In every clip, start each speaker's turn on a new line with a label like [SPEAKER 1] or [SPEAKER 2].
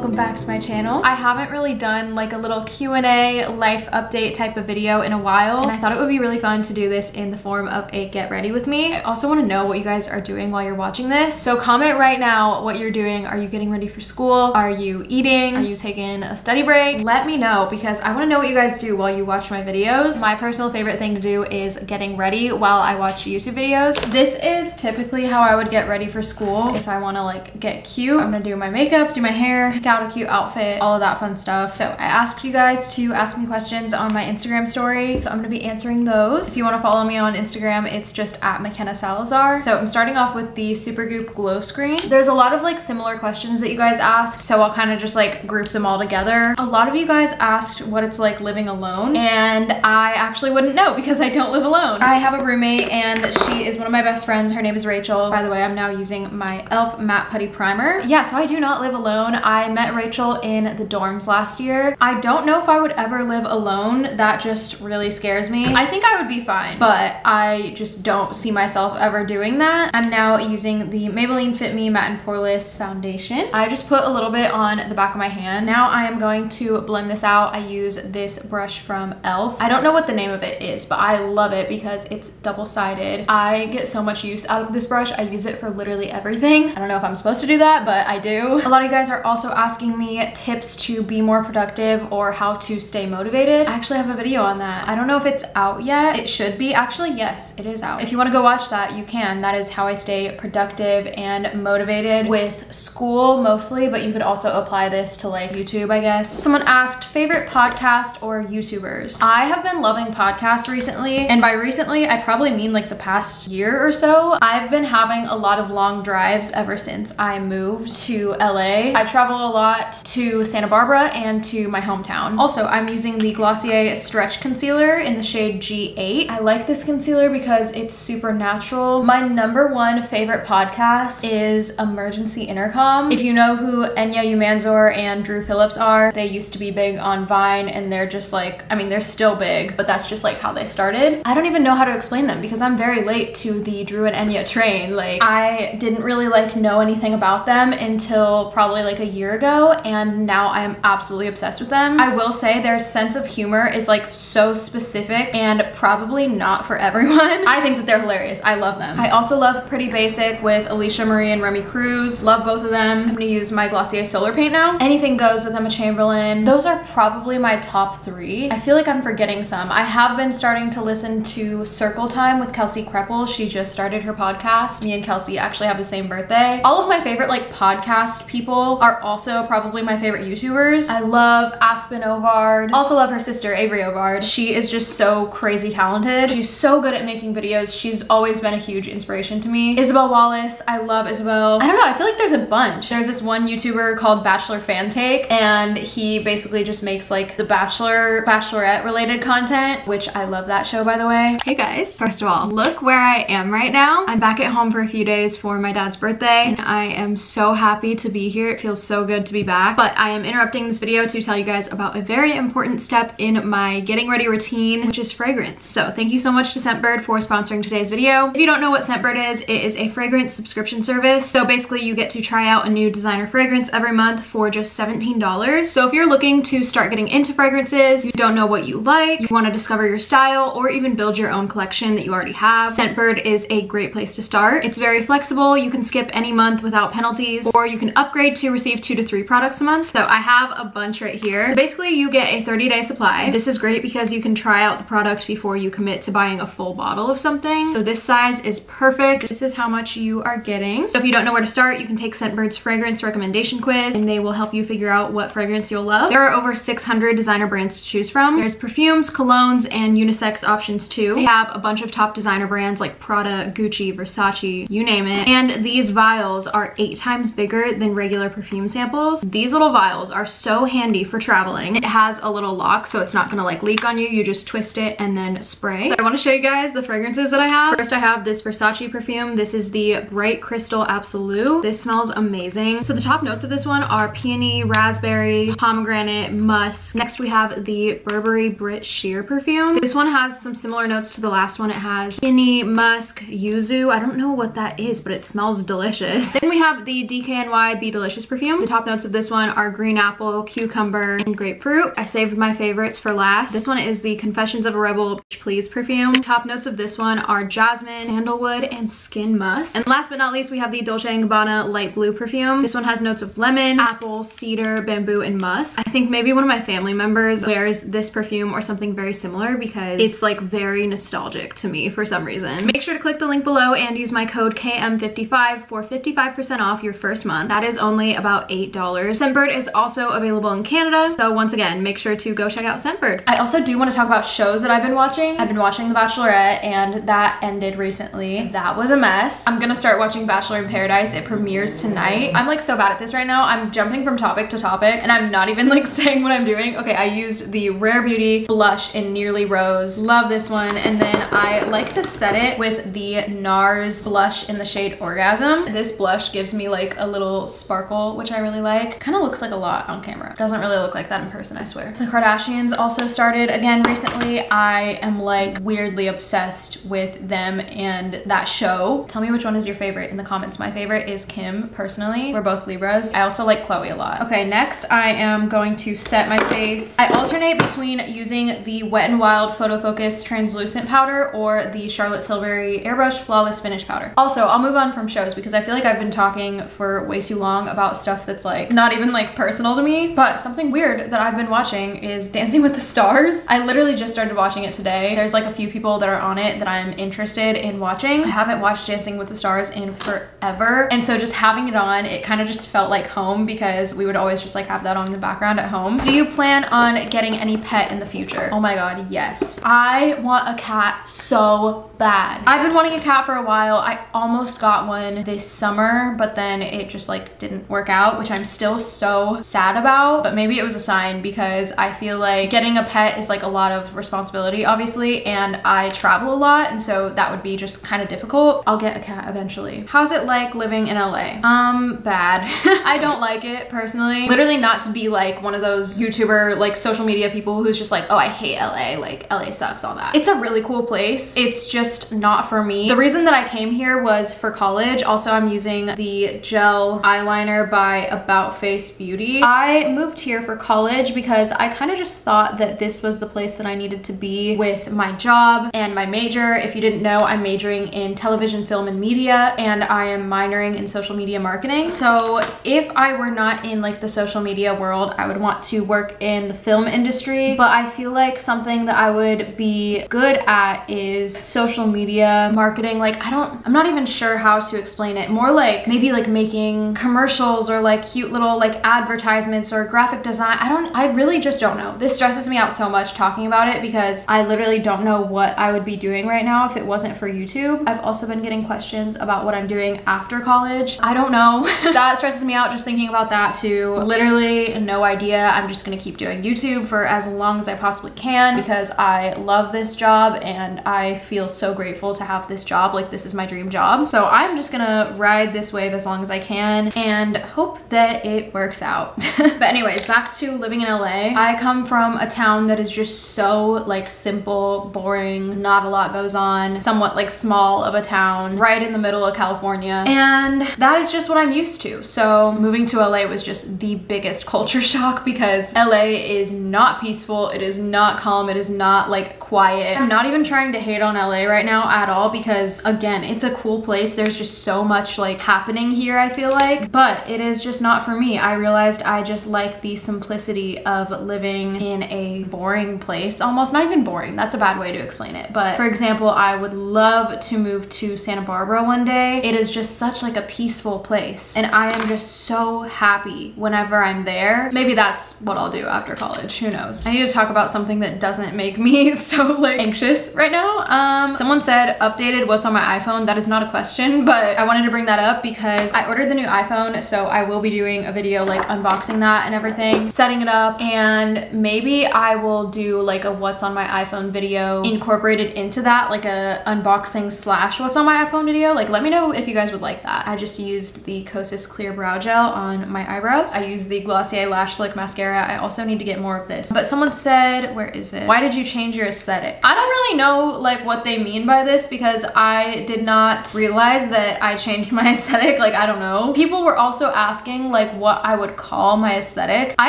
[SPEAKER 1] welcome back to my channel. I haven't really done like a little Q&A life update type of video in a while and I thought it would be really fun to do this in the form of a get ready with me. I also want to know what you guys are doing while you're watching this. So comment right now what you're doing. Are you getting ready for school? Are you eating? Are you taking a study break? Let me know because I want to know what you guys do while you watch my videos. My personal favorite thing to do is getting ready while I watch YouTube videos. This is typically how I would get ready for school if I want to like get cute. I'm gonna do my makeup, do my hair, out a cute outfit, all of that fun stuff. So I asked you guys to ask me questions on my Instagram story. So I'm gonna be answering those. If you wanna follow me on Instagram, it's just at McKenna Salazar. So I'm starting off with the Supergoop glow screen. There's a lot of like similar questions that you guys asked. So I'll kind of just like group them all together. A lot of you guys asked what it's like living alone. And I actually wouldn't know because I don't live alone. I have a roommate and she is one of my best friends. Her name is Rachel. By the way, I'm now using my e.l.f. matte putty primer. Yeah, so I do not live alone. I met Rachel in the dorms last year. I don't know if I would ever live alone. That just really scares me. I think I would be fine, but I just don't see myself ever doing that. I'm now using the Maybelline Fit Me Matte and Poreless Foundation. I just put a little bit on the back of my hand. Now I am going to blend this out. I use this brush from e.l.f. I don't know what the name of it is, but I love it because it's double-sided. I get so much use out of this brush. I use it for literally everything. I don't know if I'm supposed to do that, but I do. A lot of you guys are also asking me tips to be more productive or how to stay motivated. I actually have a video on that. I don't know if it's out yet. It should be. Actually, yes, it is out. If you want to go watch that, you can. That is how I stay productive and motivated with school mostly, but you could also apply this to like YouTube, I guess. Someone asked favorite podcast or YouTubers. I have been loving podcasts recently, and by recently, I probably mean like the past year or so. I've been having a lot of long drives ever since I moved to LA. I travel a lot to Santa Barbara and to my hometown. Also, I'm using the Glossier Stretch Concealer in the shade G8. I like this concealer because it's super natural. My number one favorite podcast is Emergency Intercom. If you know who Enya Umanzor and Drew Phillips are, they used to be big on Vine and they're just like, I mean, they're still big, but that's just like how they started. I don't even know how to explain them because I'm very late to the Drew and Enya train. Like, I didn't really like know anything about them until probably like a year ago and now I am absolutely obsessed with them. I will say their sense of humor is like so specific and probably not for everyone. I think that they're hilarious. I love them. I also love Pretty Basic with Alisha Marie and Remi Cruz. Love both of them. I'm gonna use my Glossier Solar Paint now. Anything Goes with Emma Chamberlain. Those are probably my top three. I feel like I'm forgetting some. I have been starting to listen to Circle Time with Kelsey Kreppel. She just started her podcast. Me and Kelsey actually have the same birthday. All of my favorite like podcast people are also probably my favorite YouTubers. I love Aspen Ovard. Also love her sister, Avery Ovard. She is just so crazy talented. She's so good at making videos. She's always been a huge inspiration to me. Isabel Wallace. I love Isabel. I don't know. I feel like there's a bunch. There's this one YouTuber called Bachelor Fan Take and he basically just makes like the Bachelor, Bachelorette related content, which I love that show by the way. Hey guys, first of all, look where I am right now. I'm back at home for a few days for my dad's birthday and I am so happy to be here. It feels so good to be back, but I am interrupting this video to tell you guys about a very important step in my getting ready routine, which is fragrance. So thank you so much to Scentbird for sponsoring today's video. If you don't know what Scentbird is, it is a fragrance subscription service. So basically you get to try out a new designer fragrance every month for just $17. So if you're looking to start getting into fragrances, you don't know what you like, you want to discover your style, or even build your own collection that you already have, Scentbird is a great place to start. It's very flexible. You can skip any month without penalties, or you can upgrade to receive two to three products a month. So I have a bunch right here. So basically you get a 30 day supply. This is great because you can try out the product before you commit to buying a full bottle of something. So this size is perfect. This is how much you are getting. So if you don't know where to start, you can take Scentbird's fragrance recommendation quiz and they will help you figure out what fragrance you'll love. There are over 600 designer brands to choose from. There's perfumes, colognes, and unisex options too. They have a bunch of top designer brands like Prada, Gucci, Versace, you name it. And these vials are eight times bigger than regular perfume samples. These little vials are so handy for traveling. It has a little lock so it's not gonna like leak on you. You just twist it and then spray. So I wanna show you guys the fragrances that I have. First I have this Versace perfume. This is the Bright Crystal Absolute. This smells amazing. So the top notes of this one are peony, raspberry, pomegranate, musk. Next we have the Burberry Brit Sheer perfume. This one has some similar notes to the last one. It has peony, musk, yuzu. I don't know what that is, but it smells delicious. Then we have the DKNY Be Delicious perfume. The top notes of this one are green apple, cucumber, and grapefruit. I saved my favorites for last. This one is the Confessions of a Rebel Please perfume. Top notes of this one are jasmine, sandalwood, and skin musk. And last but not least, we have the Dolce & Gabbana light blue perfume. This one has notes of lemon, apple, cedar, bamboo, and musk. I think maybe one of my family members wears this perfume or something very similar because it's like very nostalgic to me for some reason. Make sure to click the link below and use my code KM55 for 55% off your first month. That is only about $8. Scentbird is also available in Canada. So once again, make sure to go check out Scentbird. I also do want to talk about shows that I've been watching. I've been watching The Bachelorette and that ended recently. That was a mess. I'm gonna start watching Bachelor in Paradise. It premieres tonight. I'm like so bad at this right now. I'm jumping from topic to topic and I'm not even like saying what I'm doing. Okay, I used the Rare Beauty blush in Nearly Rose. Love this one. And then I like to set it with the NARS blush in the shade Orgasm. This blush gives me like a little sparkle, which I really like. Kind of looks like a lot on camera. Doesn't really look like that in person, I swear. The Kardashians also started again recently. I am like weirdly obsessed with them and that show. Tell me which one is your favorite in the comments. My favorite is Kim, personally. We're both Libras. I also like Khloe a lot. Okay, next I am going to set my face. I alternate between using the Wet n Wild Photo Focus Translucent Powder or the Charlotte Tilbury Airbrush Flawless Finish Powder. Also, I'll move on from shows because I feel like I've been talking for way too long about stuff that's like not even like personal to me, but something weird that I've been watching is Dancing with the Stars. I literally just started watching it today. There's like a few people that are on it that I'm interested in watching. I haven't watched Dancing with the Stars in forever. And so just having it on, it kind of just felt like home because we would always just like have that on in the background at home. Do you plan on getting any pet in the future? Oh my God, yes. I want a cat so bad. I've been wanting a cat for a while. I almost got one this summer, but then it just like didn't work out, which I'm still so sad about. But maybe it was a sign because I feel like getting a pet is like a lot of responsibility, obviously, and I travel a lot, and so that would be just kind of difficult. I'll get a cat eventually. How's it like living in LA? Um, bad. I don't like it personally. Literally not to be like one of those YouTuber, like social media people who's just like, oh, I hate LA, like LA sucks, all that. It's a really cool place. It's just not for me. The reason that I came here was for college. Also, I'm using the gel eyeliner by About Face Beauty. I moved here for college because I kind of just thought that this was the place that I needed to be with my job and my major. If you didn't know, I'm majoring in television, film, and media, and I am minoring in social media marketing. So if I were not in like the social media world, I would want to work in the film industry, but I feel like something that I would be good at is social media marketing. Like I don't, I'm not even sure how to explain it. More like maybe like making commercials or like cute little like advertisements or graphic design. I don't, I really just don't know. This stresses me out so much talking about it because I literally don't know what I would be doing right now if it wasn't for YouTube. I've also been getting questions about what I'm doing after college. I don't know. that stresses me out just thinking about that too. Literally no idea. I'm just gonna keep doing YouTube for as long as I possibly can because I love this job and I feel so grateful to have this job. Like this is my dream job. So I'm just gonna ride this wave as long as I can and hope that it works out. but anyways, back to living in LA. I come from a town that is just so like simple, boring, not a lot goes on, somewhat like small of a town right in the middle of California. And that is just what I'm used to. So moving to LA was just the biggest culture shock because LA is not peaceful. It is not calm. It is not like quiet. I'm not even trying to hate on LA right now at all because again, it's a cool place. There's just so much like happening here, I feel like, but it is just for me. I realized I just like the simplicity of living in a boring place. Almost not even boring. That's a bad way to explain it. But for example, I would love to move to Santa Barbara one day. It is just such like a peaceful place. And I am just so happy whenever I'm there. Maybe that's what I'll do after college. Who knows? I need to talk about something that doesn't make me so like anxious right now. Um, someone said updated what's on my iPhone. That is not a question, but I wanted to bring that up because I ordered the new iPhone. So I will be doing a video like unboxing that and everything, setting it up. And maybe I will do like a what's on my iPhone video incorporated into that, like a unboxing slash what's on my iPhone video. Like let me know if you guys would like that. I just used the Kosas Clear Brow Gel on my eyebrows. I used the Glossier Lash Slick Mascara. I also need to get more of this. But someone said, where is it? Why did you change your aesthetic? I don't really know like what they mean by this because I did not realize that I changed my aesthetic. Like, I don't know. People were also asking like, like what I would call my aesthetic. I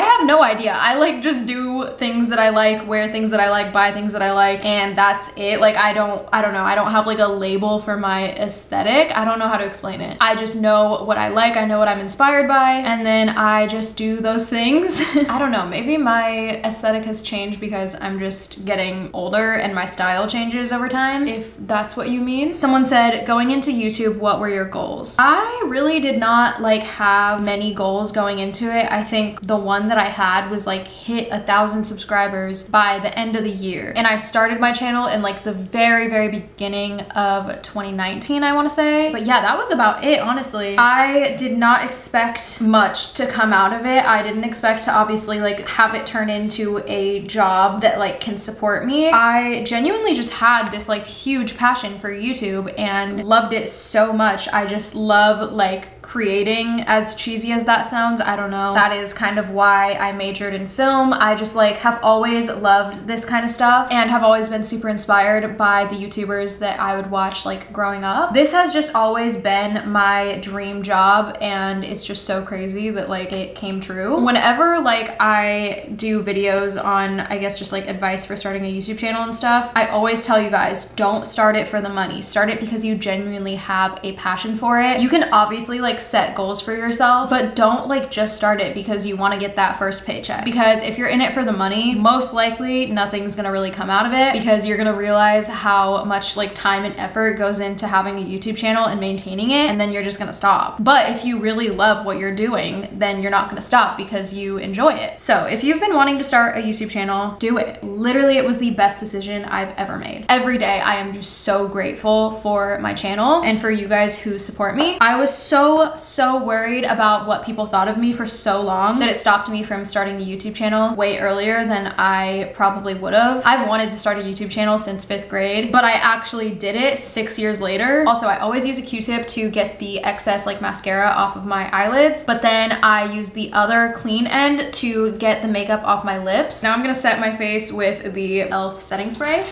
[SPEAKER 1] have no idea. I like just do things that I like, wear things that I like, buy things that I like, and that's it. Like I don't, I don't know. I don't have like a label for my aesthetic. I don't know how to explain it. I just know what I like. I know what I'm inspired by, and then I just do those things. I don't know. Maybe my aesthetic has changed because I'm just getting older and my style changes over time, if that's what you mean. Someone said, going into YouTube, what were your goals? I really did not like have many goals going into it. I think the one that I had was like hit a thousand subscribers by the end of the year. And I started my channel in like the very, very beginning of 2019, I wanna say. But yeah, that was about it, honestly. I did not expect much to come out of it. I didn't expect to obviously like have it turn into a job that like can support me. I genuinely just had this like huge passion for YouTube and loved it so much. I just love like creating as cheesy as that sounds i don't know. That is kind of why i majored in film. I just like have always loved this kind of stuff and have always been super inspired by the youtubers that i would watch like growing up. This has just always been my dream job and it's just so crazy that like it came true. Whenever like i do videos on i guess just like advice for starting a youtube channel and stuff i always tell you guys don't start it for the money. Start it because you genuinely have a passion for it. You can obviously like like set goals for yourself, but don't like just start it because you want to get that first paycheck. Because if you're in it for the money, most likely nothing's gonna really come out of it because you're gonna realize how much like time and effort goes into having a YouTube channel and maintaining it, and then you're just gonna stop. But if you really love what you're doing, then you're not gonna stop because you enjoy it. So if you've been wanting to start a YouTube channel, do it. Literally, it was the best decision I've ever made. Every day, I am just so grateful for my channel and for you guys who support me. I was so so, worried about what people thought of me for so long that it stopped me from starting a YouTube channel way earlier than I probably would have. I've wanted to start a YouTube channel since fifth grade, but I actually did it six years later. Also, I always use a Q-tip to get the excess like mascara off of my eyelids, but then I use the other clean end to get the makeup off my lips. Now I'm gonna set my face with the e.l.f. setting spray.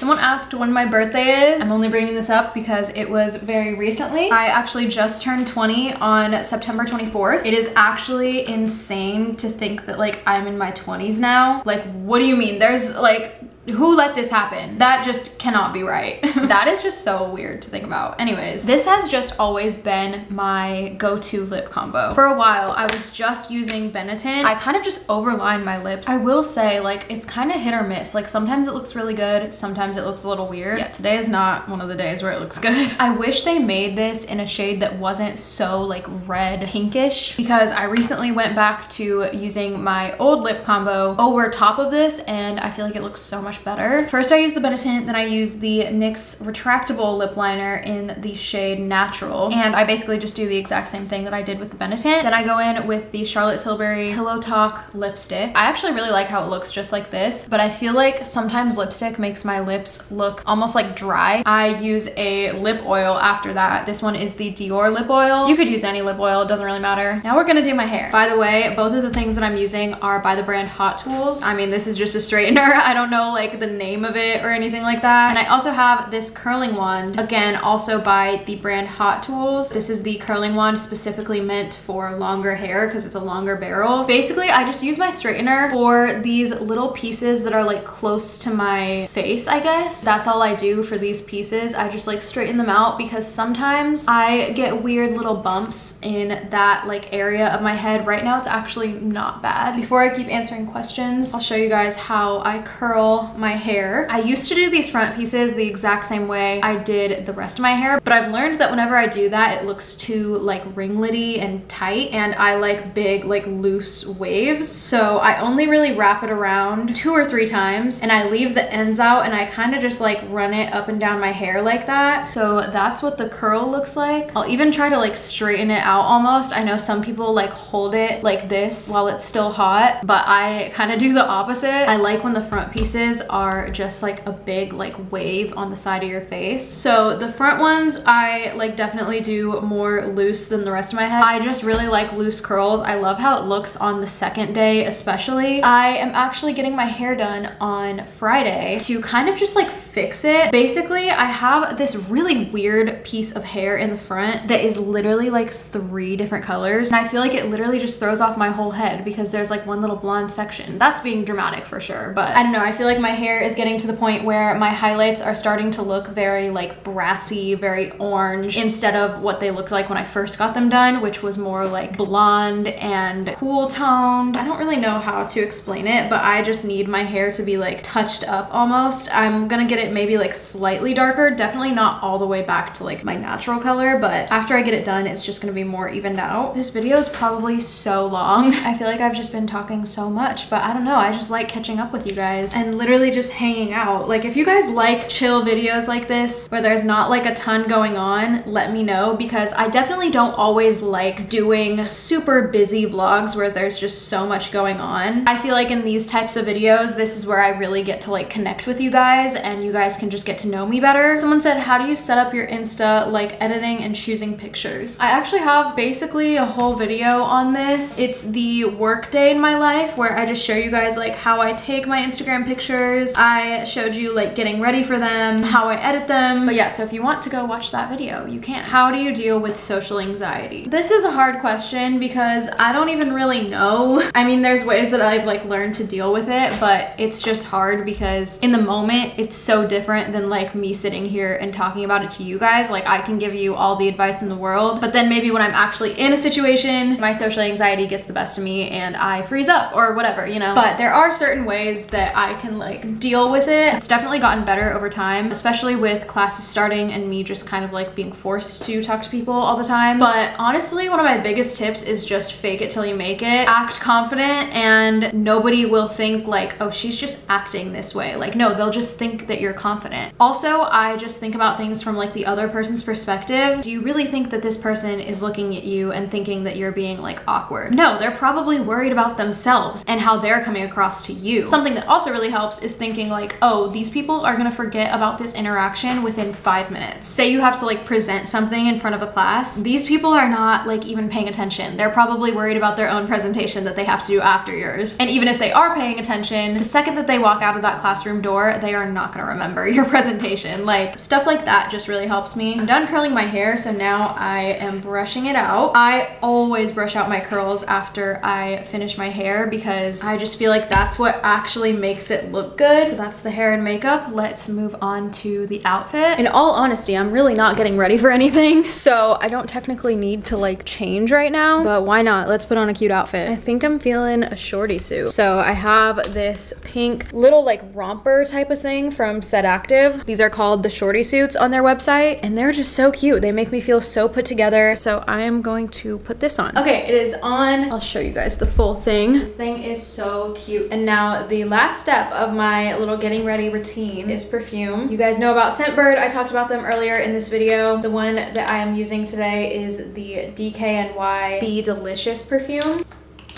[SPEAKER 1] Someone asked when my birthday is. I'm only bringing this up because it was very recently. I actually just turned 20 on September 24th. It is actually insane to think that like I'm in my 20s now. Like, what do you mean? There's like who let this happen? That just cannot be right. that is just so weird to think about. Anyways, this has just always been my go-to lip combo. For a while, I was just using Benetint. I kind of just overline my lips. I will say, like, it's kind of hit or miss. Like, sometimes it looks really good, sometimes it looks a little weird. Yeah, today is not one of the days where it looks good. I wish they made this in a shade that wasn't so, like, red pinkish because I recently went back to using my old lip combo over top of this and I feel like it looks so much better. First I use the Benetint, then I use the NYX retractable lip liner in the shade Natural. And I basically just do the exact same thing that I did with the Benetint. Then I go in with the Charlotte Tilbury Pillow Talk lipstick. I actually really like how it looks just like this, but I feel like sometimes lipstick makes my lips look almost like dry. I use a lip oil after that. This one is the Dior lip oil. You could use any lip oil, it doesn't really matter. Now we're gonna do my hair. By the way, both of the things that I'm using are by the brand Hot Tools. I mean, this is just a straightener. I don't know like the name of it or anything like that. And I also have this curling wand, again, also by the brand Hot Tools. This is the curling wand specifically meant for longer hair because it's a longer barrel. Basically, I just use my straightener for these little pieces that are like close to my face, I guess. That's all I do for these pieces. I just like straighten them out because sometimes I get weird little bumps in that like area of my head. Right now, it's actually not bad. Before I keep answering questions, I'll show you guys how I curl my hair. I used to do these front pieces the exact same way I did the rest of my hair, but I've learned that whenever I do that, it looks too like ringlety and tight, and I like big, like loose waves. So I only really wrap it around two or three times, and I leave the ends out, and I kind of just like run it up and down my hair like that. So that's what the curl looks like. I'll even try to like straighten it out almost. I know some people like hold it like this while it's still hot, but I kind of do the opposite. I like when the front pieces are just like a big like wave on the side of your face. So the front ones I like definitely do more loose than the rest of my head. I just really like loose curls. I love how it looks on the second day especially. I am actually getting my hair done on Friday to kind of just like fix it. Basically, I have this really weird piece of hair in the front that is literally like three different colors. And I feel like it literally just throws off my whole head because there's like one little blonde section. That's being dramatic for sure. But I don't know. I feel like my hair is getting to the point where my highlights are starting to look very like brassy, very orange instead of what they looked like when I first got them done, which was more like blonde and cool toned. I don't really know how to explain it, but I just need my hair to be like touched up almost. I'm gonna get it maybe like slightly darker, definitely not all the way back to like my natural color, but after I get it done, it's just gonna be more evened out. This video is probably so long. I feel like I've just been talking so much, but I don't know, I just like catching up with you guys and literally just hanging out. Like if you guys like chill videos like this, where there's not like a ton going on, let me know because I definitely don't always like doing super busy vlogs where there's just so much going on. I feel like in these types of videos, this is where I really get to like connect with you guys and you guys can just get to know me better. Someone said, how do you set up your Insta like editing and choosing pictures? I actually have basically a whole video on this. It's the work day in my life where I just show you guys like how I take my Instagram pictures. I showed you like getting ready for them, how I edit them. But yeah, so if you want to go watch that video, you can. How do you deal with social anxiety? This is a hard question because I don't even really know. I mean, there's ways that I've like learned to deal with it, but it's just hard because in the moment, it's so different than like me sitting here and talking about it to you guys. Like I can give you all the advice in the world, but then maybe when I'm actually in a situation, my social anxiety gets the best of me and I freeze up or whatever, you know? But there are certain ways that I can like deal with it. It's definitely gotten better over time, especially with classes starting and me just kind of like being forced to talk to people all the time. But honestly, one of my biggest tips is just fake it till you make it. Act confident and nobody will think like, oh, she's just acting this way. Like, no, they'll just think that you're confident. Also, I just think about things from like the other person's perspective. Do you really think that this person is looking at you and thinking that you're being like awkward? No, they're probably worried about themselves and how they're coming across to you. Something that also really helps is thinking like, oh, these people are gonna forget about this interaction within five minutes. Say you have to like present something in front of a class. These people are not like even paying attention. They're probably worried about their own presentation that they have to do after yours. And even if they are paying attention, the second that they walk out of that classroom door, they are not gonna remember your presentation. Like stuff like that just really helps me. I'm done curling my hair, so now I am brushing it out. I always brush out my curls after I finish my hair because I just feel like that's what actually makes it look good. So that's the hair and makeup. Let's move on to the outfit. In all honesty, I'm really not getting ready for anything, so I don't technically need to like change right now, but why not? Let's put on a cute outfit. I think I'm feeling a shorty suit. So I have this pink little like romper type of thing from Set Active. These are called the shorty suits on their website, and they're just so cute. They make me feel so put together, so I am going to put this on. Okay, it is on. I'll show you guys the full thing. This thing is so cute. And now the last step of my little getting ready routine is perfume. You guys know about Scentbird. I talked about them earlier in this video. The one that I am using today is the DKNY Be Delicious perfume.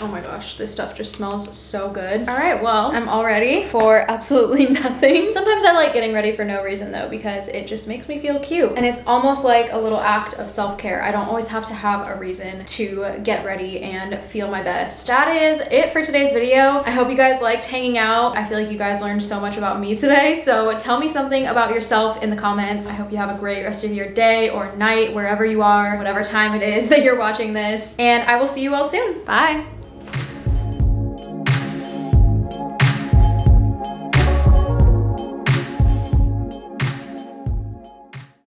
[SPEAKER 1] Oh my gosh, this stuff just smells so good. All right, well, I'm all ready for absolutely nothing. Sometimes I like getting ready for no reason though, because it just makes me feel cute. And it's almost like a little act of self-care. I don't always have to have a reason to get ready and feel my best. That is it for today's video. I hope you guys liked hanging out. I feel like you guys learned so much about me today. So tell me something about yourself in the comments. I hope you have a great rest of your day or night, wherever you are, whatever time it is that you're watching this. And I will see you all soon. Bye.